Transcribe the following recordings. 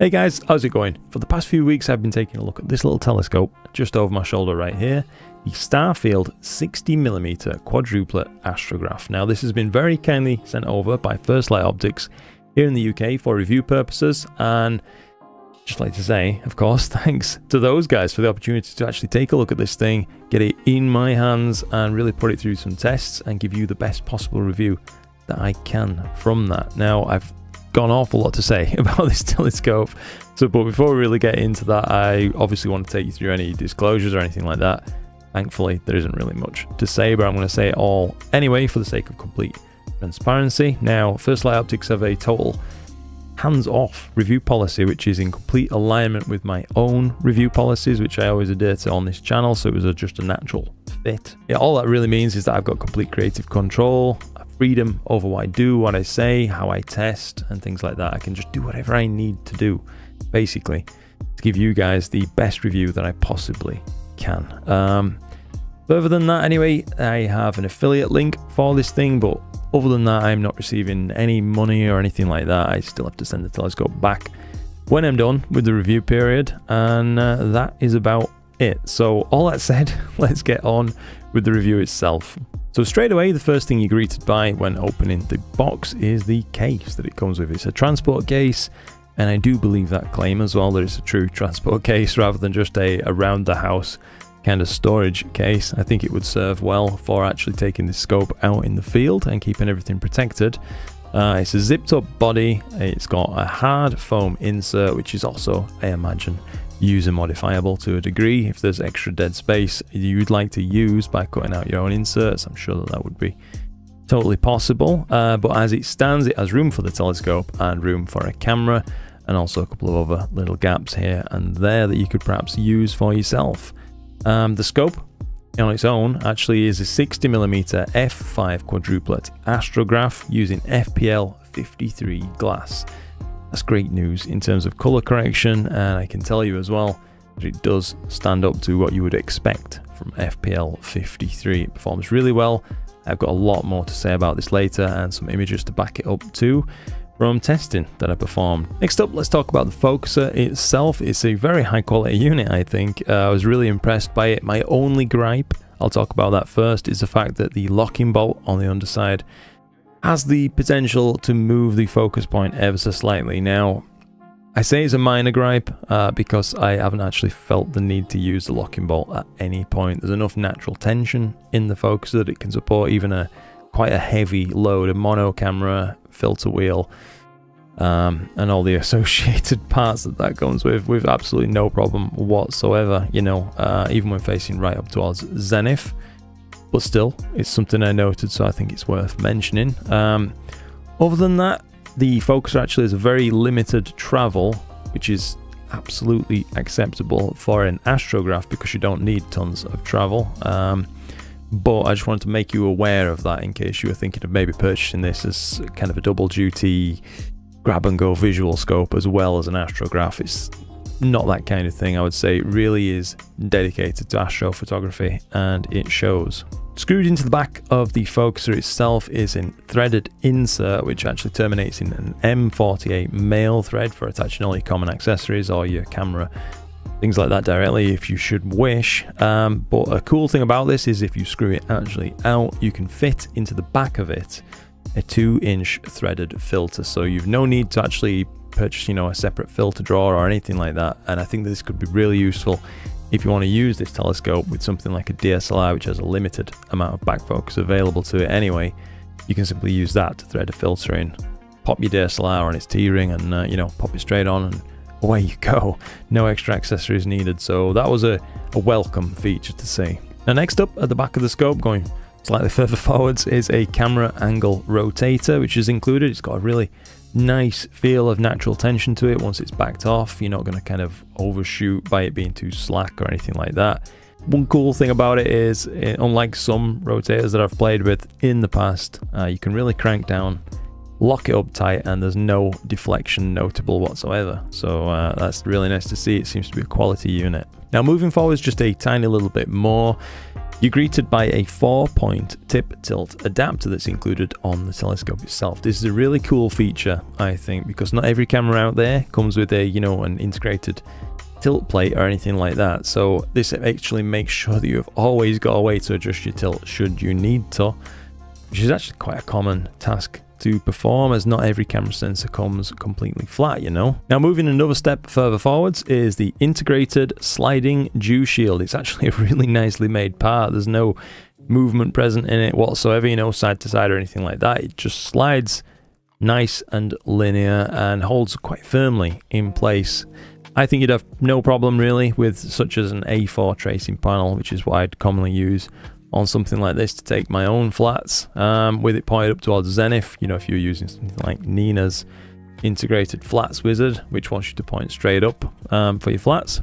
Hey guys, how's it going? For the past few weeks I've been taking a look at this little telescope just over my shoulder right here, the Starfield 60mm quadruplet astrograph. Now this has been very kindly sent over by First Light Optics here in the UK for review purposes and just like to say, of course, thanks to those guys for the opportunity to actually take a look at this thing, get it in my hands and really put it through some tests and give you the best possible review that I can from that. Now I've got an awful lot to say about this telescope. So, but before we really get into that, I obviously want to take you through any disclosures or anything like that. Thankfully, there isn't really much to say, but I'm going to say it all anyway for the sake of complete transparency. Now, First Light Optics have a total hands-off review policy, which is in complete alignment with my own review policies, which I always adhere to on this channel. So it was a, just a natural fit. Yeah, all that really means is that I've got complete creative control freedom over what I do, what I say, how I test, and things like that. I can just do whatever I need to do, basically, to give you guys the best review that I possibly can. Um, further than that, anyway, I have an affiliate link for this thing, but other than that, I'm not receiving any money or anything like that. I still have to send the telescope back when I'm done with the review period, and uh, that is about it. So, all that said, let's get on with the review itself. So straight away, the first thing you're greeted by when opening the box is the case that it comes with. It's a transport case, and I do believe that claim as well that it's a true transport case rather than just a around the house kind of storage case. I think it would serve well for actually taking the scope out in the field and keeping everything protected. Uh, it's a zipped up body, it's got a hard foam insert, which is also, I imagine, user modifiable to a degree. If there's extra dead space you'd like to use by cutting out your own inserts, I'm sure that that would be totally possible. Uh, but as it stands, it has room for the telescope and room for a camera and also a couple of other little gaps here and there that you could perhaps use for yourself. Um, the scope on its own actually is a 60mm f5 quadruplet astrograph using FPL 53 glass. That's great news in terms of color correction, and I can tell you as well that it does stand up to what you would expect from FPL 53. It performs really well. I've got a lot more to say about this later and some images to back it up too from testing that I performed. Next up, let's talk about the focuser itself. It's a very high quality unit, I think. Uh, I was really impressed by it. My only gripe, I'll talk about that first, is the fact that the locking bolt on the underside has the potential to move the focus point ever so slightly. Now, I say it's a minor gripe uh, because I haven't actually felt the need to use the locking bolt at any point. There's enough natural tension in the focus that it can support even a quite a heavy load, a mono camera, filter wheel, um, and all the associated parts that that comes with, with absolutely no problem whatsoever, you know, uh, even when facing right up towards zenith but still, it's something I noted, so I think it's worth mentioning. Um, other than that, the focuser actually has a very limited travel, which is absolutely acceptable for an astrograph because you don't need tons of travel. Um, but I just wanted to make you aware of that in case you were thinking of maybe purchasing this as kind of a double duty grab and go visual scope as well as an astrograph. It's not that kind of thing, I would say. It really is dedicated to astrophotography and it shows. Screwed into the back of the focuser itself is a threaded insert which actually terminates in an M48 male thread for attaching all your common accessories or your camera things like that directly if you should wish. Um, but a cool thing about this is if you screw it actually out, you can fit into the back of it a two inch threaded filter. So you've no need to actually purchase, you know, a separate filter drawer or anything like that. And I think this could be really useful if you want to use this telescope with something like a DSLR, which has a limited amount of back focus available to it anyway. You can simply use that to thread a filter in, pop your DSLR on its T-ring and, uh, you know, pop it straight on and away you go. No extra accessories needed. So that was a, a welcome feature to see. Now next up at the back of the scope, going slightly further forwards, is a camera angle rotator, which is included. It's got a really nice feel of natural tension to it once it's backed off. You're not going to kind of overshoot by it being too slack or anything like that. One cool thing about it is, eh, unlike some rotators that I've played with in the past, uh, you can really crank down, lock it up tight, and there's no deflection notable whatsoever. So uh, that's really nice to see. It seems to be a quality unit. Now moving forward, is just a tiny little bit more. You're greeted by a four point tip tilt adapter that's included on the telescope itself. This is a really cool feature, I think, because not every camera out there comes with a, you know, an integrated tilt plate or anything like that. So this actually makes sure that you've always got a way to adjust your tilt should you need to, which is actually quite a common task to perform as not every camera sensor comes completely flat, you know. Now moving another step further forwards is the integrated sliding dew shield. It's actually a really nicely made part. There's no movement present in it whatsoever, you know, side to side or anything like that. It just slides nice and linear and holds quite firmly in place. I think you'd have no problem really with such as an A4 tracing panel, which is what I'd commonly use on something like this to take my own flats um, with it pointed up towards zenith. You know, if you're using something like Nina's integrated flats wizard, which wants you to point straight up um, for your flats.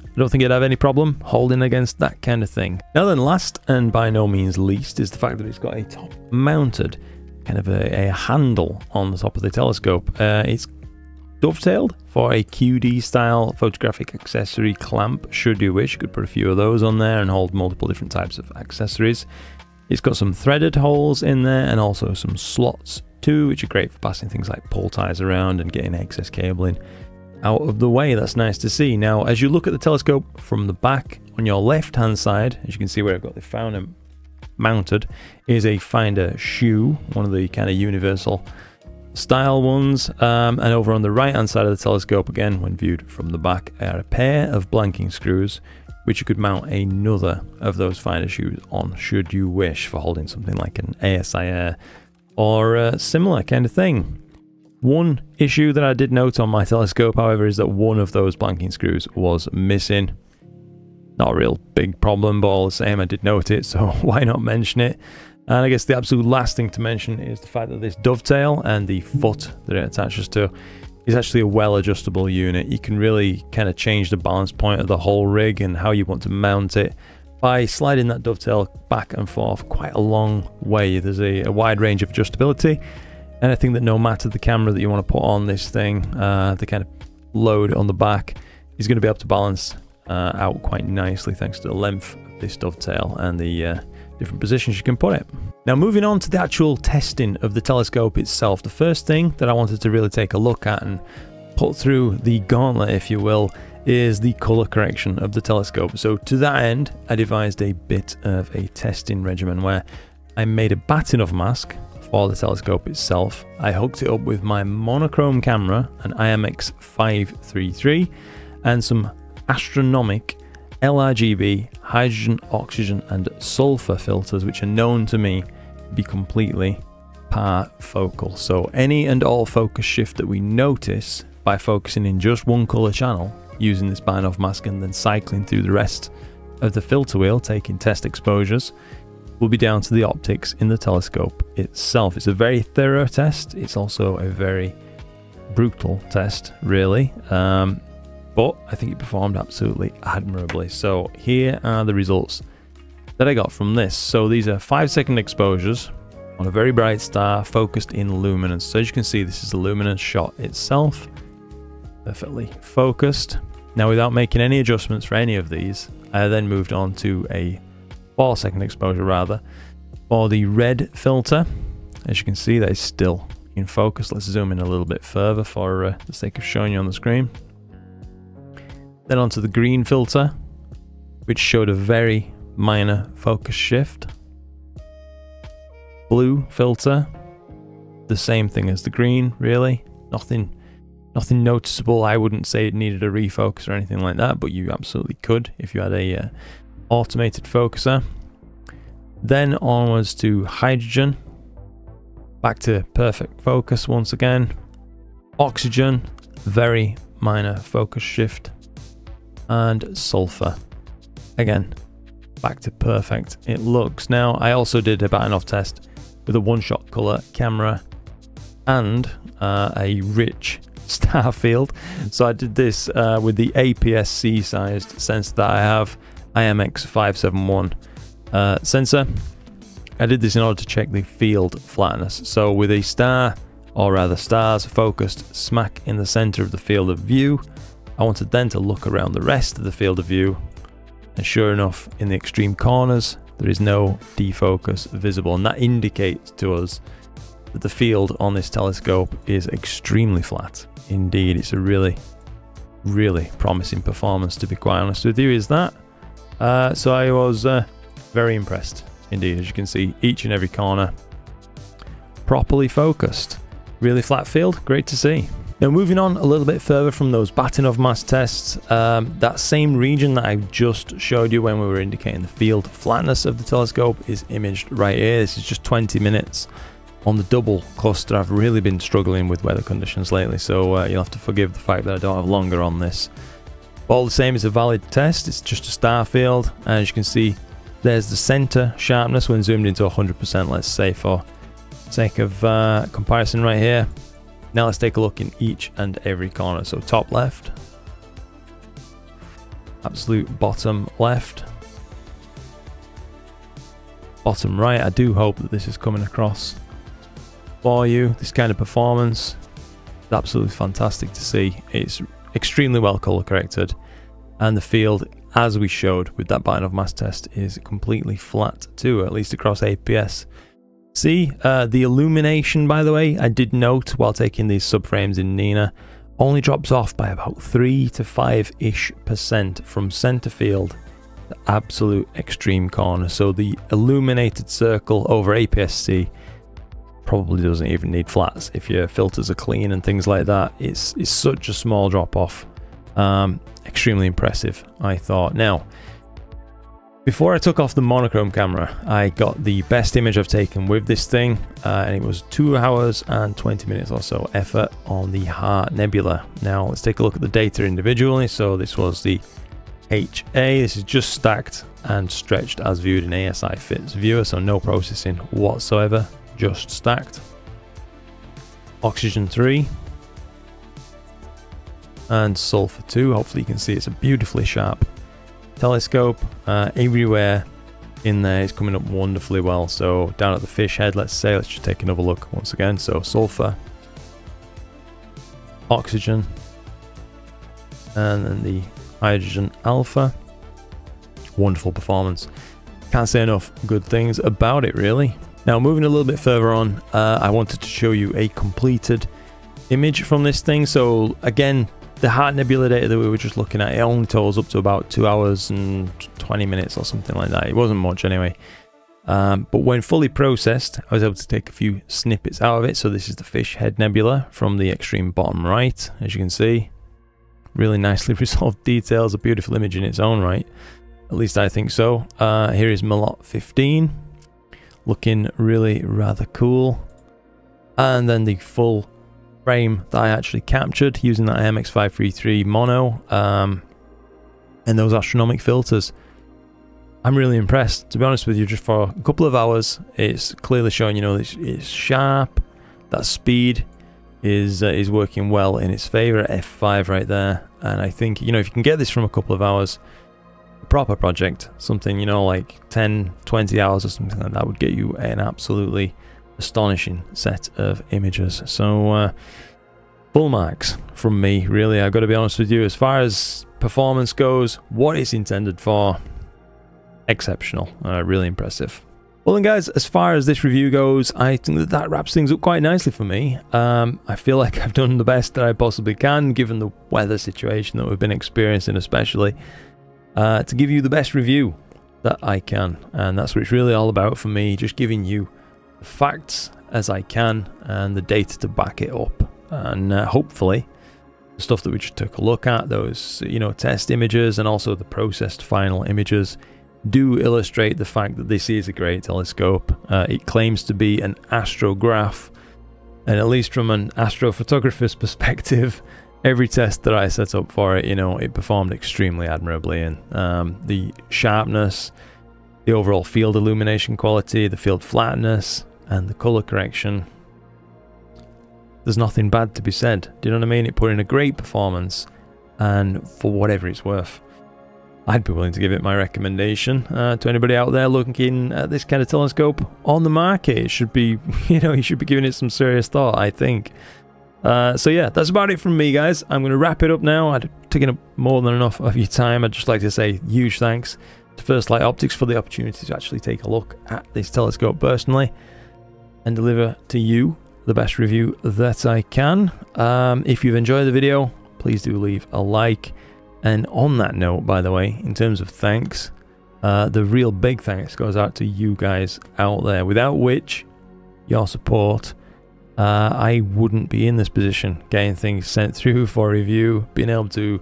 I don't think you'd have any problem holding against that kind of thing. Now then, last and by no means least is the fact that it's got a top mounted kind of a, a handle on the top of the telescope. Uh, it's dovetailed for a QD style photographic accessory clamp should you wish. You could put a few of those on there and hold multiple different types of accessories. It's got some threaded holes in there and also some slots too, which are great for passing things like pull ties around and getting excess cabling out of the way. That's nice to see. Now, as you look at the telescope from the back on your left hand side, as you can see where I've got the finder mounted, is a finder shoe, one of the kind of universal style ones. Um, and over on the right hand side of the telescope, again, when viewed from the back, are a pair of blanking screws, which you could mount another of those finder shoes on, should you wish, for holding something like an ASI Air or a similar kind of thing. One issue that I did note on my telescope, however, is that one of those blanking screws was missing. Not a real big problem, but all the same, I did note it, so why not mention it? And I guess the absolute last thing to mention is the fact that this dovetail and the foot that it attaches to is actually a well adjustable unit. You can really kind of change the balance point of the whole rig and how you want to mount it by sliding that dovetail back and forth quite a long way. There's a, a wide range of adjustability and I think that no matter the camera that you want to put on this thing, uh, the kind of load on the back is going to be able to balance uh, out quite nicely thanks to the length of this dovetail and the uh, different positions you can put it. Now moving on to the actual testing of the telescope itself, the first thing that I wanted to really take a look at and put through the gauntlet if you will is the color correction of the telescope. So to that end I devised a bit of a testing regimen where I made a Bahtinov mask for the telescope itself. I hooked it up with my monochrome camera, an IMX 533 and some Astronomik LRGB, hydrogen, oxygen, and sulfur filters, which are known to me be completely par focal. So any and all focus shift that we notice by focusing in just one color channel using this Bahtinov mask and then cycling through the rest of the filter wheel, taking test exposures, will be down to the optics in the telescope itself. It's a very thorough test. It's also a very brutal test, really. Um, but I think it performed absolutely admirably. So here are the results that I got from this. So these are five second exposures on a very bright star focused in luminance. So as you can see, this is the luminance shot itself, perfectly focused. Now without making any adjustments for any of these, I then moved on to a four second exposure rather for the red filter. As you can see, that is still in focus. Let's zoom in a little bit further for uh, the sake of showing you on the screen. Then onto the green filter, which showed a very minor focus shift. Blue filter, the same thing as the green, really. Nothing nothing noticeable. I wouldn't say it needed a refocus or anything like that, but you absolutely could if you had a uh, automated focuser. Then onwards to hydrogen. Back to perfect focus once again. Oxygen, very minor focus shift and sulfur. Again, back to perfect it looks. Now, I also did a Bahtinov test with a one-shot color camera and uh, a rich star field. So I did this uh, with the APS-C sized sensor that I have, IMX571 uh, sensor. I did this in order to check the field flatness. So with a star, or rather stars, focused smack in the center of the field of view, I wanted then to look around the rest of the field of view and sure enough in the extreme corners There is no defocus visible, and that indicates to us that the field on this telescope is extremely flat. Indeed, it's a really, really promising performance, to be quite honest with you, is that. Uh, so I was uh, very impressed, indeed. As you can see, each and every corner properly focused. Really flat field, great to see. Now moving on a little bit further from those Bahtinov mask tests, um, that same region that I just showed you when we were indicating the field flatness of the telescope is imaged right here. This is just 20 minutes on the double cluster. I've really been struggling with weather conditions lately, so uh, you'll have to forgive the fact that I don't have longer on this. But all the same, it's a valid test. It's just a star field. As you can see, there's the center sharpness when zoomed into 100%, let's say, for sake of uh, comparison right here. Now let's take a look in each and every corner. So top left, absolute bottom left, bottom right. I do hope that this is coming across for you. This kind of performance is absolutely fantastic to see. It's extremely well color corrected and the field as we showed with that Bahtinov mask test is completely flat too, at least across APS. See, uh, the illumination, by the way, I did note while taking these subframes in Nina, only drops off by about 3 to 5-ish percent from center field to absolute extreme corner. So the illuminated circle over APS-C probably doesn't even need flats if your filters are clean and things like that. It's, it's such a small drop off. Um, extremely impressive, I thought. Now, before I took off the monochrome camera, I got the best image I've taken with this thing, uh, and it was 2 hours and 20 minutes or so effort on the Heart Nebula. Now let's take a look at the data individually. So this was the HA, this is just stacked and stretched as viewed in ASI Fits Viewer, so no processing whatsoever, just stacked. Oxygen 3, and sulfur 2, hopefully you can see it's a beautifully sharp telescope uh, everywhere in there is coming up wonderfully well. So down at the fish head, let's say, let's just take another look once again. So sulfur, oxygen, and then the hydrogen alpha. Wonderful performance. Can't say enough good things about it really. Now moving a little bit further on, uh, I wanted to show you a completed image from this thing. So again, the Heart Nebula data that we were just looking at, it only totals up to about two hours and 20 minutes or something like that. It wasn't much anyway. Um, but when fully processed, I was able to take a few snippets out of it. So this is the Fish Head Nebula from the extreme bottom right, as you can see. Really nicely resolved details, a beautiful image in its own right. At least I think so. Uh, here is Melotte 15, looking really rather cool. And then the full frame that I actually captured using that IMX533 mono um, and those Astronomik filters. I'm really impressed, to be honest with you, just for a couple of hours, it's clearly showing, you know, it's, it's sharp, that speed is uh, is working well in its favor at F5 right there. And I think, you know, if you can get this from a couple of hours, proper project, something, you know, like 10, 20 hours or something like that would get you an absolutely astonishing set of images. So, uh, full marks from me, really. I've got to be honest with you. As far as performance goes, what it's intended for, exceptional. Uh, really impressive. Well then guys, as far as this review goes, I think that that wraps things up quite nicely for me. Um, I feel like I've done the best that I possibly can, given the weather situation that we've been experiencing especially, uh, to give you the best review that I can. And that's what it's really all about for me, just giving you facts as I can and the data to back it up. And uh, hopefully, the stuff that we just took a look at, those you know test images and also the processed final images, do illustrate the fact that this is a great telescope. Uh, it claims to be an astrograph, and at least from an astrophotographer's perspective, every test that I set up for it, you know, it performed extremely admirably. And um, the sharpness, the overall field illumination quality, the field flatness, and the color correction. There's nothing bad to be said. Do you know what I mean? It put in a great performance, and for whatever it's worth, I'd be willing to give it my recommendation uh, to anybody out there looking at this kind of telescope on the market. It should be, you know, you should be giving it some serious thought, I think. Uh, so yeah, that's about it from me, guys. I'm going to wrap it up now. I've taken up more than enough of your time. I'd just like to say huge thanks to First Light Optics for the opportunity to actually take a look at this telescope personally and deliver to you the best review that I can. Um, if you've enjoyed the video, please do leave a like. And on that note, by the way, in terms of thanks, uh, the real big thanks goes out to you guys out there, without which your support, uh, I wouldn't be in this position, getting things sent through for review, being able to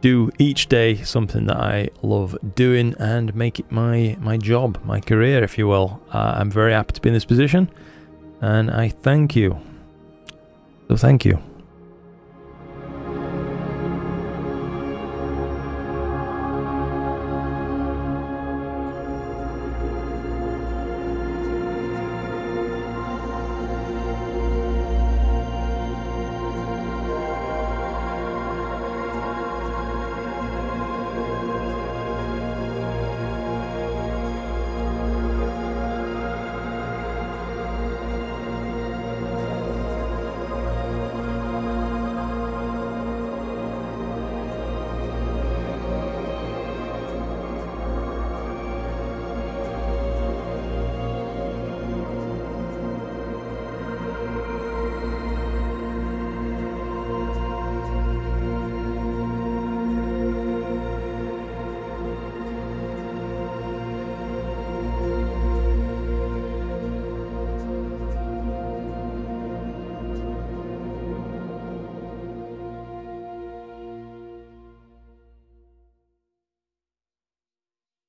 do each day something that I love doing and make it my my job, my career, if you will. Uh, I'm very happy to be in this position, and I thank you. So thank you.